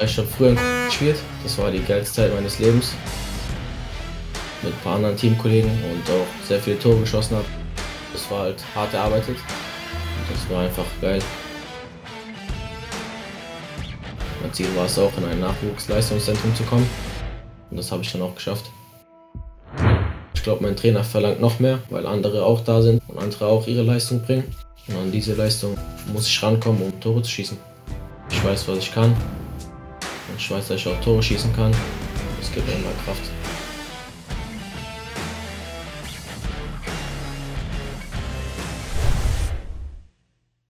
Ich habe früher gespielt, das war die geilste Zeit meines Lebens. Mit ein paar anderen Teamkollegen und auch sehr viele Tore geschossen habe. Das war halt hart erarbeitet und das war einfach geil. Mein Ziel war es auch, in ein Nachwuchsleistungszentrum zu kommen und das habe ich dann auch geschafft. Ich glaube, mein Trainer verlangt noch mehr, weil andere auch da sind und andere auch ihre Leistung bringen. Und an diese Leistung muss ich rankommen, um Tore zu schießen. Ich weiß, was ich kann. Ich weiß, dass ich auch Tore schießen kann. Das gibt immer Kraft.